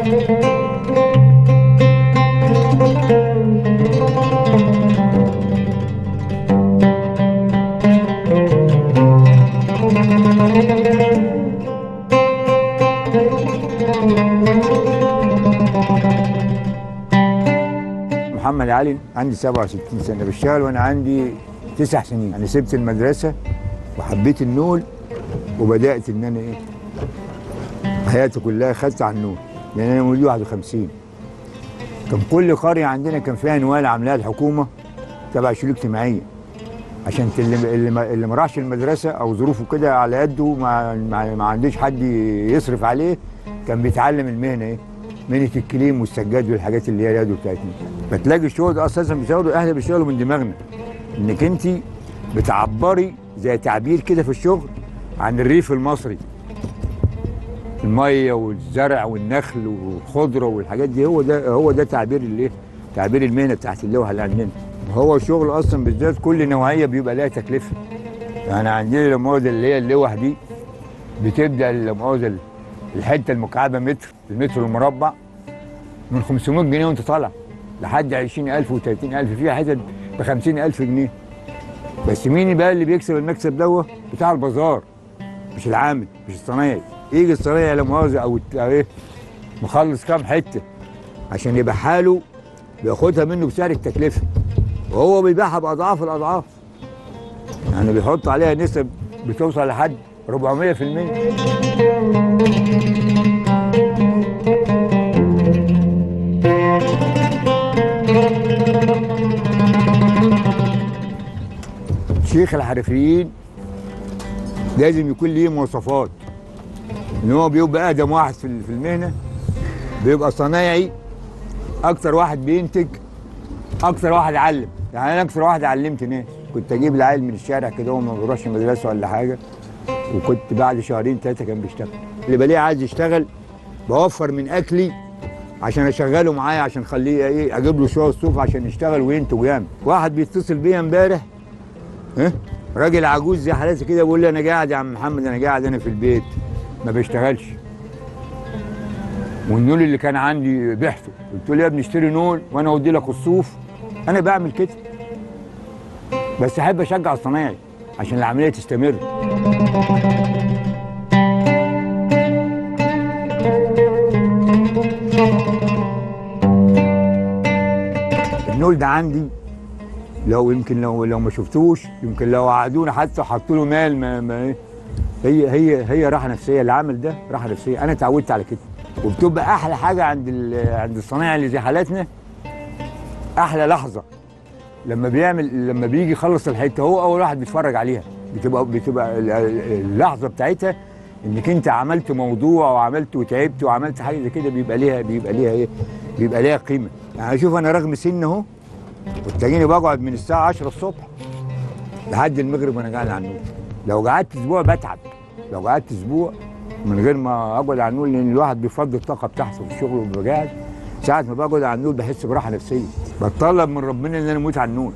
محمد علي عندي 67 سنة بشتغل وأنا عندي تسع سنين. أنا سبت المدرسة وحبيت النول وبدأت إن أنا إيه حياتي كلها خدت على النول. لأن أنا مواليد 51 كان كل قرية عندنا كان فيها نوال عاملاها الحكومة تبع شؤون اجتماعية. عشان اللي اللي ما, راحش المدرسة أو ظروفه كده على قده ما, ما, عندوش حد يصرف عليه كان بيتعلم المهنة إيه مهنة الكليم والسجاد والحاجات اللي هي اليد بتاعتنا. فتلاقي الشغل ده أساسا بيشتغلوا أهل بيشتغلوا من دماغنا إنك انت بتعبري زي تعبير كده في الشغل عن الريف المصري. المية والزرع والنخل والخضرة والحاجات دي هو ده هو ده تعبير الايه تعبير المهنة بتاعت اللوحه اللي عندنا هو الشغل أصلا بالذات كل نوعية بيبقى لها تكلفة. يعني عندنا لا اللي هي اللوح دي بتبدأ لا الحتة المكعبة متر المتر المربع من 500 جنيه وأنت طالع لحد 20000 و30000 فيها حتت ب 50000 جنيه. بس مين بقى اللي بيكسب المكسب دوت بتاع البازار مش العامل مش الصنايعي. يجي الصنايعي لا مؤاخذه أو إيه مخلص كام حتة عشان يبقى حاله بياخدها منه بسعر التكلفة. وهو بيبيعها بأضعاف الأضعاف. يعني بيحط عليها نسب بتوصل لحد 400% شيخ الحرفيين لازم يكون ليه مواصفات. إن هو بيبقى أقدم واحد في المهنة بيبقى صنايعي أكتر واحد بينتج أكتر واحد علم يعني أنا أكتر واحد علمت ناس. كنت أجيب العيل من الشارع كده وما بيروحش مدرسه ولا حاجة وكنت بعد شهرين ثلاثة كان بيشتغل. اللي بلاقيه عايز يشتغل بوفر من أكلي عشان أشغله معايا عشان أخليه إيه أجيب له شوية الصوف عشان يشتغل وينتج ويعمل. واحد بيتصل بيا امبارح ها راجل عجوز زي حالاتي كده بيقول لي أنا قاعد يا عم محمد أنا قاعد أنا في البيت. ما بشتغلش والنول اللي كان عندي بعته. قلت له يا ابني اشتري نول وأنا اودي لك الصوف. أنا بعمل كده. بس احب اشجع الصنايعي عشان العملية تستمر. النول ده عندي لو يمكن لو لو ما شفتوش يمكن لو قعدونا حتى حطوا له مال ما, ما إيه. هي هي هي راحة نفسية. العمل ده راحة نفسية. أنا اتعودت على كده. وبتبقى أحلى حاجة عند عند الصنايعي اللي زي حالاتنا أحلى لحظة. لما بيعمل لما بيجي يخلص الحتة هو أول واحد بيتفرج عليها. بتبقى بتبقى ال- ال- اللحظة بتاعتها إنك أنت عملت موضوع وعملت وتعبت وعملت حاجة زي كده بيبقى ليها بيبقى ليها إيه؟ بيبقى ليها قيمة. يعني شوف أنا رغم سن أهو وتلاقيني بقعد من الساعة 10 الصبح لحد المغرب وأنا قاعد على النور. لو قعدت أسبوع بتعب. لو قعدت أسبوع من غير ما أقعد على النور لأن الواحد بيفضي الطاقة بتاعته في الشغل وبيبقى ساعة ما بقعد على النور بحس براحة نفسية. بتطلب من ربنا إن أنا أموت على النور